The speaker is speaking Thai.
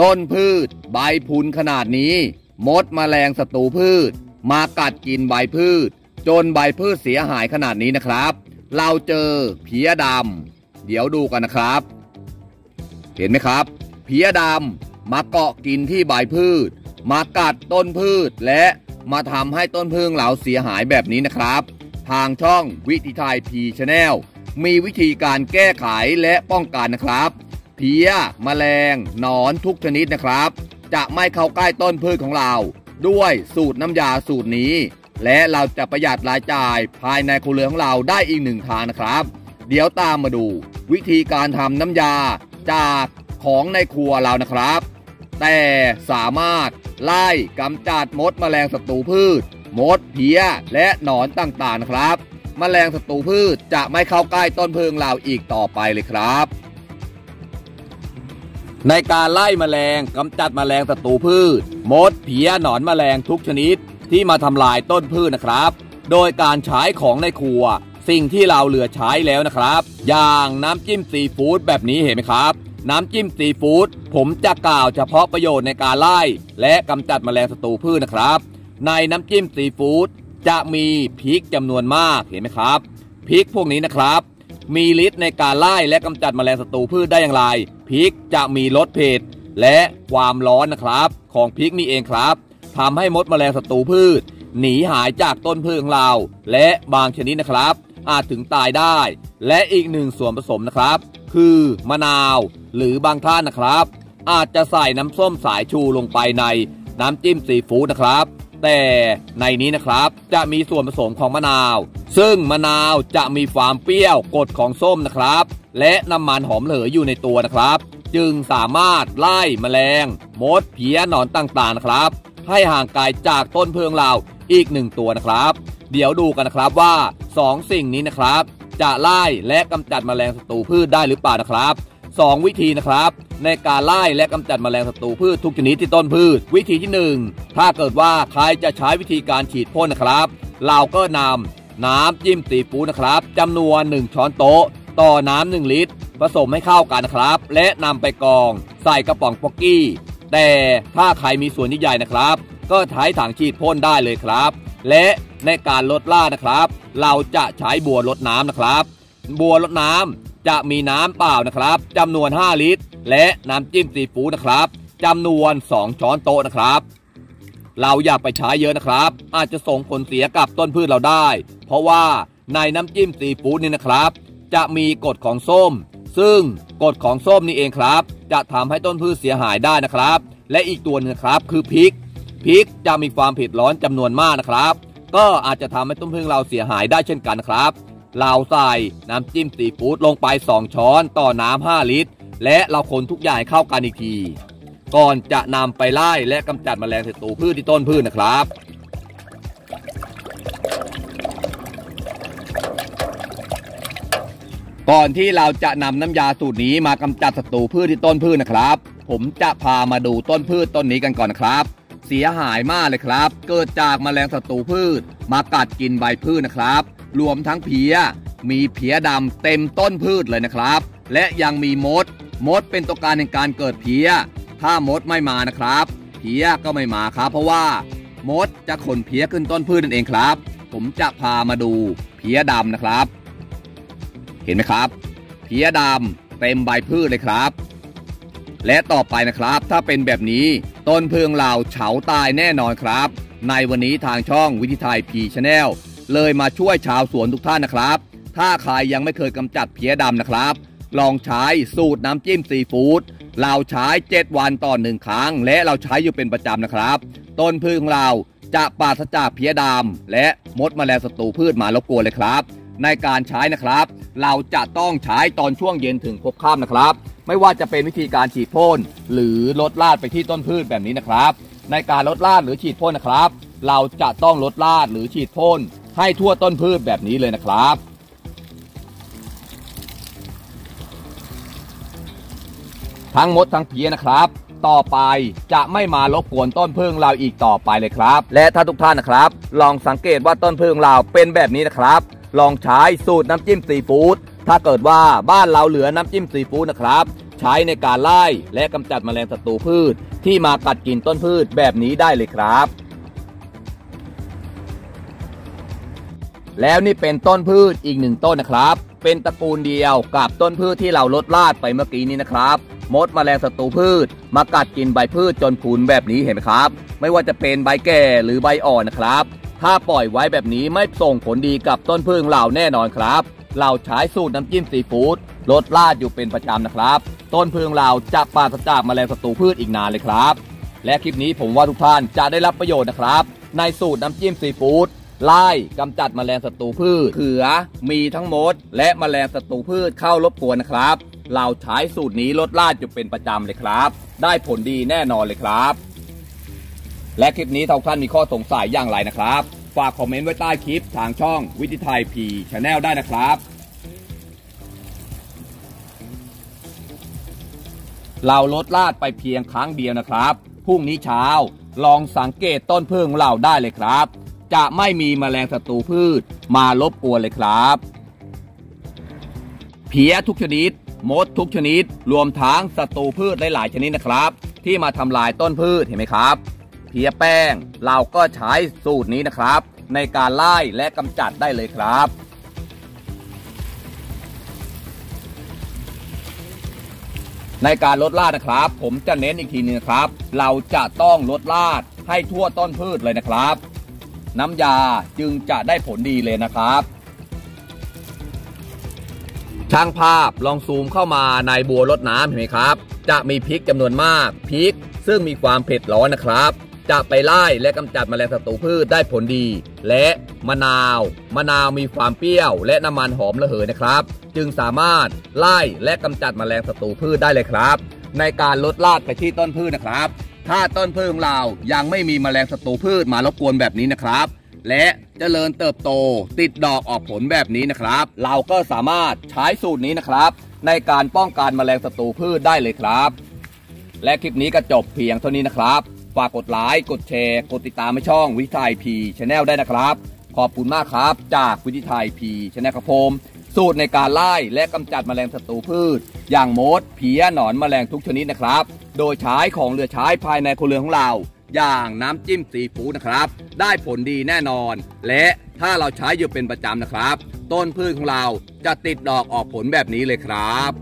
ต้นพืช ใบพุนขนาดนี้ มดมแมลงศัตรูพืช มากัดกินใบพืช จนใบพืชเสียหายขนาดนี้นะครับ เราเจอเพี้ยดำเดี๋ยวดูกันนะครับ เห็นไหมครับ เพี้ยดำมาเกาะกินที่ใบพืช มากัดต้นพืชและมาทำให้ต้นพึ่งเราเสียหายแบบนี้นะครับ ทางช่องวิธีไทยพีชแนลมีวิธีการแก้ไขและป้องกันนะครับ เพี้ยมแมลงหนอนทุกชนิดนะครับ จะไม่เข้าใกล้ต้นพืชของเรา ด้วยสูตรน้ำยาสูตรนี้ และเราจะประหยัดรายจ่ายภายในครัวเรือนของเราได้อีกหนึ่งทางนะครับ เดี๋ยวตามมาดู วิธีการทำน้ำยาจากของในครัวเรานะครับ แต่สามารถไล่กำจัดมดแมลงศัตรูพืช มดเพี้ยและหนอนต่างๆนะครับแมลงศัตรูพืชจะไม่เข้าใกล้ต้นพึ่งเราอีกต่อไปเลยครับ ในการไล่แมลงกำจัดแมลงศัตรูพืช มดเพี้ยหนอนแมลงทุกชนิด ที่มาทำลายต้นพืชนะครับ โดยการใช้ของในครัว สิ่งที่เราเหลือใช้แล้วนะครับ อย่างน้ำจิ้มซีฟู้ดแบบนี้เห็นไหมครับ น้ำจิ้มซีฟู้ดผมจะกล่าวเฉพาะประโยชน์ในการไล่ และกำจัดแมลงศัตรูพืชนะครับ ในน้ำจิ้มซีฟู้ดจะมีพริกจำนวนมากเห็นไหมครับพริกพวกนี้นะครับ มีฤทธิ์ในการไล่และกำจัดแมลงศัตรูพืชได้อย่างไรพริกจะมีรสเผ็ดและความร้อนนะครับ ของพริกนี่เองครับทำให้มดแมลงศัตรูพืช หนีหายจากต้นพืชของเรา และบางชนิดนะครับ อาจถึงตายได้ และอีกหนึ่งส่วนผสมนะครับ คือมะนาว หรือบางท่านนะครับ อาจจะใส่น้ำส้มสายชูลงไปในน้ำจิ้มซีฟู้ดนะครับ แต่ในนี้นะครับจะมีส่วนผสมของมะนาว ซึ่งมะนาวจะมีความเปรี้ยวกรดของส้มนะครับ และน้ำมันหอมเหลยอยู่ในตัวนะครับ จึงสามารถไล่แมลง มดเพี้ยหนอนต่างๆนะครับ ให้ห่างไกลจากต้นเพืองเราอีกหนึ่งตัวนะครับ เดี๋ยวดูกันนะครับว่า 2 สิ่งนี้นะครับ จะไล่และกำจัดแมลงศัตรูพืชได้หรือเปล่านะครับ 2 วิธีนะครับ ในการไล่และกำจัดแมลงศัตรูพืชทุกชนิดที่ต้นพืช วิธีที่ 1 ถ้าเกิดว่าใครจะใช้วิธีการฉีดพ่นนะครับ เราก็นำน้ำจิ้มซีฟูนะครับจำนวน 1 ช้อนโต๊ะ ต่อน้ำ1ลิตร ผสมให้เข้ากันนะครับ และนำไปกอง ใส่กระป๋องป๊อกกี้ แต่ถ้าใครมีส่วนใหญ่ๆนะครับ ก็ใช้ถังฉีดพ่นได้เลยครับ และในการลดล่านะครับ เราจะใช้บัวลดน้ำนะครับ บัวลดน้ำ จะมีน้ำเปล่านะครับจำนวน 5 ลิตร และน้ำจิ้มซีฟู้ดนะครับจำนวน 2 ช้อนโต๊ะนะครับ เราอย่าไปใช้เยอะนะครับ อาจจะส่งผลเสียกับต้นพืชเราได้ เพราะว่าในน้ำจิ้มซีฟู้ดนี่นะครับ จะมีกรดของส้ม ซึ่งกรดของส้มนี่เองครับ จะทำให้ต้นพืชเสียหายได้นะครับ และอีกตัวหนึงครับคือพริกพริกจะมีความเผ็ดร้อนจำนวนมากนะครับ ก็อาจจะทำให้ต้นพึ่งเราเสียหายได้เช่นกันครับ เราใส่น้ำจิ้มซีฟู้ดลงไป 2 ช้อนต่อน้ำ5ลิตร และเราคนทุกอย่างเข้ากันอีกที ก่อนจะนำไปไล่และกำจัดแมลงศัตรูพืชที่ต้นพืชนะครับก่อนที่เราจะนำน้ำยาสูตรนี้มากำจัดศัตรูพืชที่ต้นพืชนะครับ ผมจะพามาดูต้นพืชต้นนี้กันก่อนนะครับ เสียหายมากเลยครับ เกิดจากแมลงศัตรูพืช มากัดกินใบพืชนะครับ รวมทั้งเพีย มีเพียดำเต็มต้นพืชเลยนะครับ และยังมีมด มดเป็นตัวการในการเกิดเพีย ถ้ามดไม่มานะครับ เพียก็ไม่มาครับ เพราะว่า มดจะขนเพียขึ้นต้นพืชนั่นเองครับ ผมจะพามาดูเพียดำนะครับ เห็นไหมครับเพียดำเต็มใบพืชเลยครับ และต่อไปนะครับ ถ้าเป็นแบบนี้ต้นเพืองเราเฉาตายแน่นอนครับ ในวันนี้ทางช่องวิธีไทยพีชแนล เลยมาช่วยชาวสวนทุกท่านนะครับ ถ้าใครยังไม่เคยกำจัดเพี้ยดำนะครับ ลองใช้สูตรน้ำจิ้มซีฟู้ดเราใช้ 7 วันต่อหนึ่งครั้ง และเราใช้อยู่เป็นประจำนะครับ ต้นพืชของเราจะปราศจากเพี้ยดำและมดแมลงศัตรูพืชมารบกวนเลยครับ ในการใช้นะครับ เราจะต้องใช้ตอนช่วงเย็นถึงพบค่ำนะครับ ไม่ว่าจะเป็นวิธีการฉีดพ่นหรือลดลาดไปที่ต้นพืชแบบนี้นะครับ ในการลดลาดหรือฉีดพ่นนะครับ เราจะต้องลดลาดหรือฉีดพ่น ให้ทั่วต้นพืชแบบนี้เลยนะครับ ทั้งมดทั้งเพี้ยนะครับ ต่อไปจะไม่มารบกวนต้นพึ่งเราอีกต่อไปเลยครับ และถ้าทุกท่านนะครับ ลองสังเกตว่าต้นพึ่งเราเป็นแบบนี้นะครับ ลองใช้สูตรน้ำจิ้มซีฟู้ดถ้าเกิดว่าบ้านเราเหลือน้ำจิ้มซีฟู้ดนะครับใช้ในการไล่และกำจัดแมลงศัตรูพืช ที่มากัดกินต้นพืชแบบนี้ได้เลยครับ แล้วนี่เป็นต้นพืชอีกหนึ่งต้นนะครับ เป็นตระกูลเดียวกับต้นพืชที่เราลดลาดไปเมื่อกี้นี้นะครับ มดมแมลงศัตรูพืช มากัดกินใบพืชจนผุนแบบนี้เห็นไหมครับ ไม่ว่าจะเป็นใบแก่หรือใบอ่อนนะครับ ถ้าปล่อยไว้แบบนี้ไม่ส่งผลดีกับต้นพืชของเราแน่นอนครับ เราใช้สูตรน้ำจิ้มซีฟู้ดลดลาดอยู่เป็นประจำนะครับ ต้นพืชเราจะปราศจากแมลงศัตรูพืชอีกนานเลยครับ และคลิปนี้ผมว่าทุกท่านจะได้รับประโยชน์นะครับ ในสูตรน้ำจิ้มซีฟู้ด ไล่กำจัดแมลงศัตรูพืชเขือมีทั้งมด และแมลงศัตรูพืชเข้ารบกวนนะครับ เราใช้สูตรนี้ลดลาดอยู่เป็นประจำเลยครับ ได้ผลดีแน่นอนเลยครับ และคลิปนี้ทุกท่านมีข้อสงสัยอย่างไรนะครับ ฝากคอมเมนต์ไว้ใต้คลิปทางช่องวิทิไทยพีชาแนลได้นะครับเราลดลาดไปเพียงครั้งเดียวนะครับ พรุ่งนี้เช้า ลองสังเกตต้นพึ่งเราได้เลยครับ จะไม่มีแมลงศัตรูพืชมารบกวนเลยครับเพี้ยทุกชนิด มดทุกชนิด รวมทั้งศัตรูพืชหลายๆชนิดนะครับ ที่มาทำลายต้นพืชเห็นไหมครับ เพี้ยแป้งเราก็ใช้สูตรนี้นะครับ ในการไล่และกำจัดได้เลยครับในการลดลาดนะครับ ผมจะเน้นอีกทีนึงนะครับ เราจะต้องลดลาดให้ทั่วต้นพืชเลยนะครับ น้ำยาจึงจะได้ผลดีเลยนะครับช่างภาพลองซูมเข้ามาในบัวรดน้ำเห็นไหมครับ จะมีพริกจำนวนมากพริก ซึ่งมีความเผ็ดร้อนนะครับ จะไปไล่และกำจัดแมลงศัตรูพืชได้ผลดี และมะนาว มะนาวมีความเปรี้ยว และน้ำมันหอมระเหยนะครับ จึงสามารถไล่และกำจัดแมลงศัตรูพืชได้เลยครับ ในการลดลาดไปที่ต้นพืชนะครับ ถ้าต้นพืชของเรายังไม่มีแมลงศัตรูพืชมารบกวนแบบนี้นะครับ และเจริญเติบโตติดดอกออกผลแบบนี้นะครับ เราก็สามารถใช้สูตรนี้นะครับ ในการป้องกันแมลงศัตรูพืชได้เลยครับ และคลิปนี้ก็จบเพียงเท่านี้นะครับฝากกดไลค์กดแชร์ กดติดตามให้ช่องวิทยไทยพีชแนลได้นะครับ ขอบคุณมากครับ จากวิทยไทยพีชแนลครับผมสูตรในการไล่และกำจัดแมลงศัตรูพืช อย่างมดเพี้ยหนอนแมลงทุกชนิดนะครับ โดยใช้ของเหลือใช้ภายในครัวเรือนของเรา อย่างน้ำจิ้มซีฟู้ดนะครับ ได้ผลดีแน่นอน และถ้าเราใช้อยู่เป็นประจำนะครับ ต้นพืชของเราจะติดดอกออกผลแบบนี้เลยครับ